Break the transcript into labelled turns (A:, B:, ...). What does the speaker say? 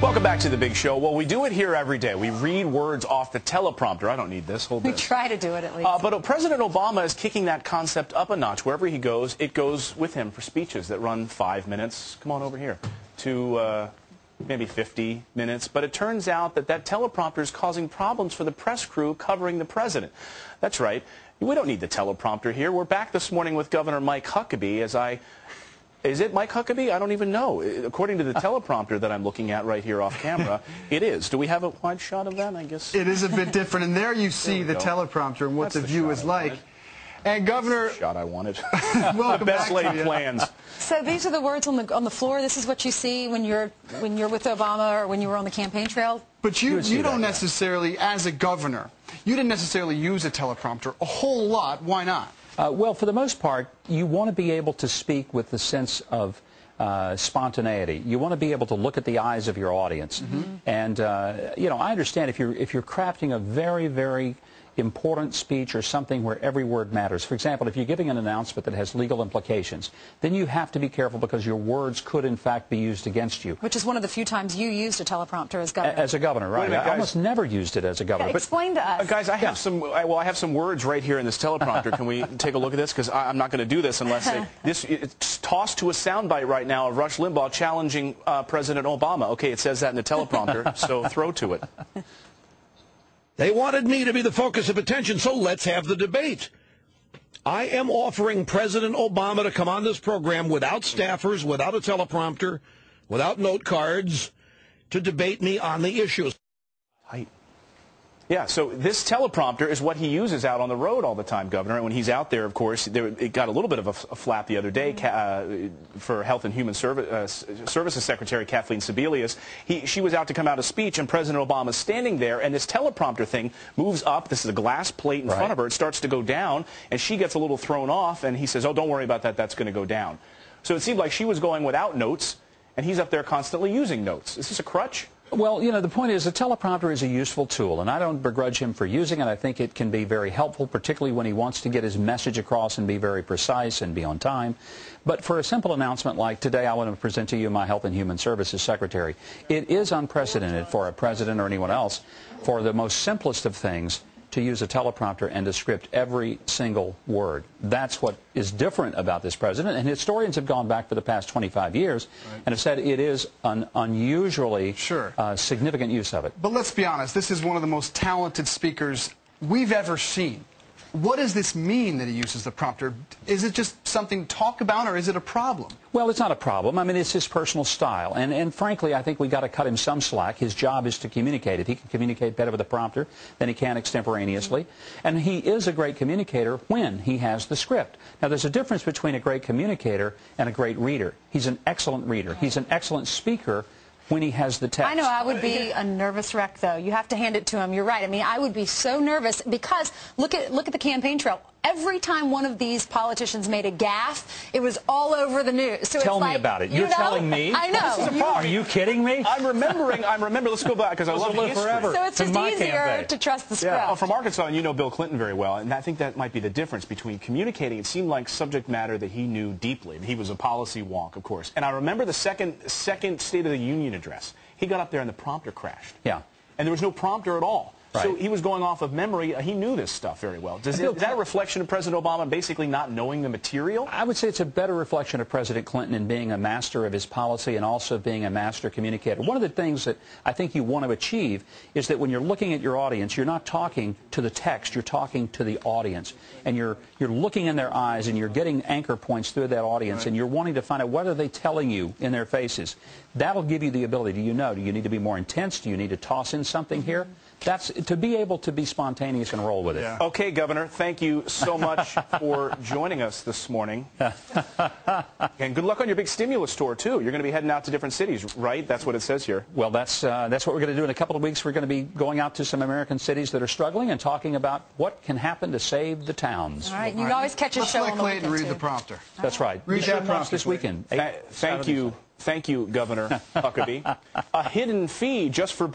A: Welcome back to the big show. Well, we do it here every day. We read words off the teleprompter. I don't need this. Hold
B: We
A: this.
B: try to do it at least.
A: Uh, but President Obama is kicking that concept up a notch. Wherever he goes, it goes with him for speeches that run five minutes. Come on over here. To uh, maybe 50 minutes. But it turns out that that teleprompter is causing problems for the press crew covering the president. That's right. We don't need the teleprompter here. We're back this morning with Governor Mike Huckabee as I is it Mike Huckabee? I don't even know. According to the teleprompter that I'm looking at right here off camera, it is. Do we have a wide shot of that? I guess.
C: It is a bit different, and there you see
A: There
C: the
A: go.
C: teleprompter and what
A: That's
C: the
A: the
C: view
A: shot
C: is
A: I
C: like.
A: wanted.
C: And Governor,
A: shot I wanted.
C: welcome
A: Best
C: back
A: laid
C: to
A: plans.
B: so these are the words on the on the floor. This is what you see when you're when you're with Obama or when you were on the campaign trail.
C: But you,
D: would see
C: you don't
D: that, yeah.
C: necessarily, as a governor, you didn't necessarily use a teleprompter a whole lot. Why not?
D: Uh, well, for the most part, you want to be able to speak with the sense of uh, spontaneity. You want to be able to look at the eyes of your audience. And, uh, you know, I understand if you're, if you're crafting a very, very important speech or something where every word matters. For example, if you're giving an announcement that has legal implications, then you have to be careful because your words could, in fact, be used against you.
B: Which is one of the few times you used a teleprompter as governor.
D: As a governor, right?
A: minute,
D: I almost never used it as a governor. but-
B: Explain to us.
A: Uh, guys, I have
D: Yeah.
A: some. I, well, I have some words right here in this teleprompter. Can we take a look at this? Because I'm not going to do this unless they, this it's tossed to a soundbite right now of Rush Limbaugh challenging uh, President Obama. Okay, it says that in the teleprompter, so throw to it.
E: They wanted me to be the focus of attention, so let's have the debate. I am offering President Obama to come on this program without staffers, without a teleprompter, without note cards, to debate me on the issues.
A: Height. Yeah, so this teleprompter is what he uses out on the road all the time, Governor. And when he's out there, of course, there, it got a little bit of a, flap the other day ca- uh, for Health and Human Servi- uh, Services Secretary Kathleen Sebelius. He, she was out to come out a speech, and President Obama's standing there, and this teleprompter thing moves up. This is a glass plate in front of her. It starts to go down, and she gets a little thrown off, and he says, oh, don't worry about that. That's going to go down. So it seemed like she was going without notes, and he's up there constantly using notes. Is this a crutch?
D: Well, you know, the point is a teleprompter is a useful tool, and I don't begrudge him for using it. I think it can be very helpful, particularly when he wants to get his message across and be very precise and be on time. But for a simple announcement like today, I want to present to you my Health and Human Services Secretary. It is unprecedented for a president or anyone else for the most simplest of things to use a teleprompter and to script every single word. That's what is different about this president. And historians have gone back for the past 25 years and have said it is an unusually
C: Sure.
D: uh, significant use of it.
C: But let's be honest, this is one of the most talented speakers we've ever seen. What does this mean that he uses the prompter? Is it just something to talk about, or is it a problem?
D: Well, it's not a problem. I mean, it's his personal style. And, and frankly, I think we've got to cut him some slack. His job is to communicate. If he can communicate better with a prompter than he can extemporaneously. And he is a great communicator when he has the script. Now, there's a difference between a great communicator and a great reader. He's an excellent reader. He's an excellent speaker when he has the text.
B: I know I would be a nervous wreck, though. You have to hand it to him. You're right. I mean, I would be so nervous because look at look at the campaign trail. Every time one of these politicians made a gaffe, it was all over the news. So
D: Tell
B: it's
D: me
B: like,
D: about it.
B: you
D: You're
B: know,
D: telling me?
B: I know. This is a You-
D: Are you kidding me?
A: I'm remembering. I'm remembering. Let's go back because I
D: Those
A: love
D: will live
A: history.
D: forever.
B: so it's just easier
D: campaign.
B: to trust the script.
A: Yeah, well, from Arkansas, and you know Bill Clinton very well, and I think that might be the difference between communicating. It seemed like subject matter that he knew deeply. He was a policy wonk, of course. And I remember the second second State of the Union address. He got up there and the prompter crashed.
D: Yeah.
A: And there was no prompter at all. So he was going off of memory. Uh, he knew this stuff very well. Does, is that a reflection of President Obama basically not knowing the material?
D: I would say it's a better reflection of President Clinton in being a master of his policy and also being a master communicator. One of the things that I think you want to achieve is that when you're looking at your audience, you're not talking to the text, you're talking to the audience. And you're, you're looking in their eyes and you're getting anchor points through that audience and you're wanting to find out what are they telling you in their faces. That'll give you the ability. Do you know? Do you need to be more intense? Do you need to toss in something here? That's to be able to be spontaneous and roll with it.
C: Yeah.
A: Okay, Governor, thank you so much for joining us this morning. and good luck on your big stimulus tour, too. You're going to be heading out to different cities, right? That's what it says here.
D: Well, that's, uh, that's what we're going to do in a couple of weeks. We're going to be going out to some American cities that are struggling and talking about what can happen to save the towns.
B: All right, you always catch a
C: Let's
B: show
C: let
B: on the
C: Clayton
B: weekend,
C: read the prompter.
D: That's right.
C: Read that prompter,
D: this weekend.
A: Tha-
D: Eight
A: thank
D: Saturdays.
A: you. Thank you, Governor Huckabee. A hidden fee just for